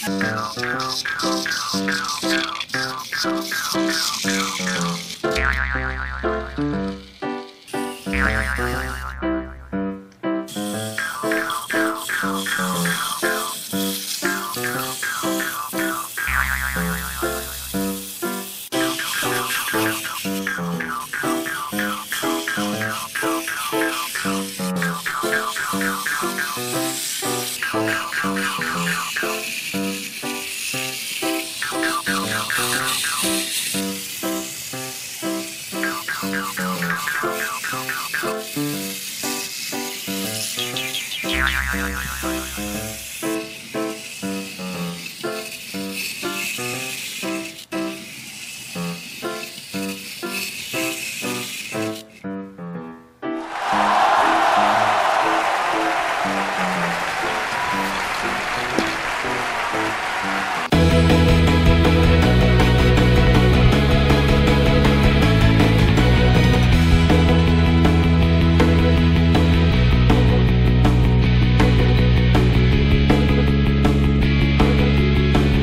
Go, go, go, go, go. Thank you.